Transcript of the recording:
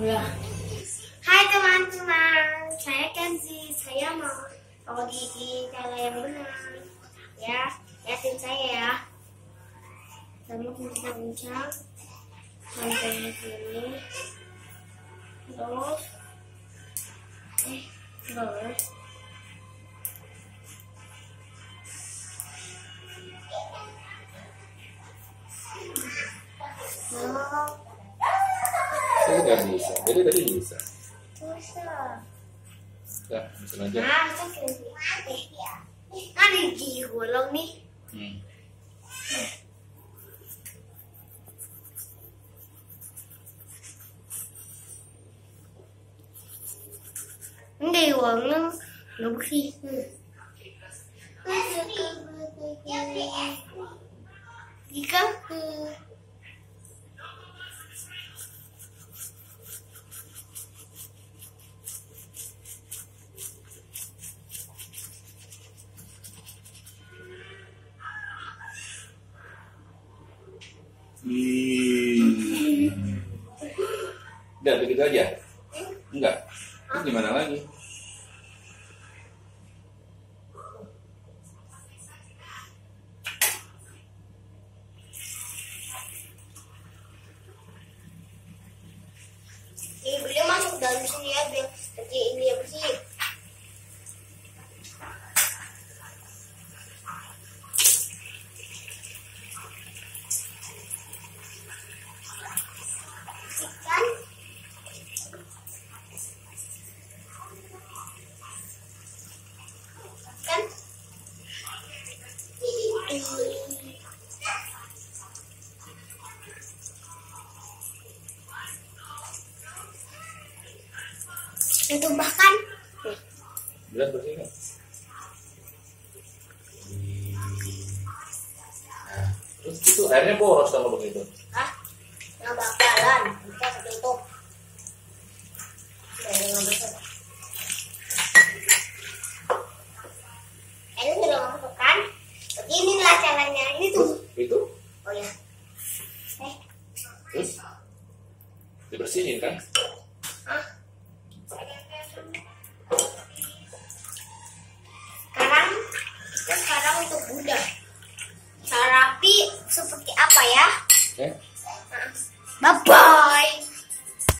Ya. Hai teman-teman, saya Kenzi. Saya mau mau gigi cara yang benar. Ya, liatin saya ya. Sama kencang-kencang sampai sini. Terus, eh, terus. Oh, Saya nggak bisa. Jadi tadi bisa. susah. Ya, bisa aja. Ada gigi bolong nih. Hmm. Hindi, huwag nang lubsi. Ikaw? Udah begitu aja. Enggak. Terus gimana lagi? Eh, beliau masuk dalam sini ya, biar kaki ini ya bersih. Kan? Kan? Itu bahkan bersih kan? Nah, terus itu airnya boros kalau begitu. Hah? Nggak bakalan. Kita. Dari nggak besar. itu? Itu? Oh ya. Eh. Hmm? dibersihin kan? Sekarang kita sekarang untuk Buddha cara rapi seperti apa ya? Eh? Bapak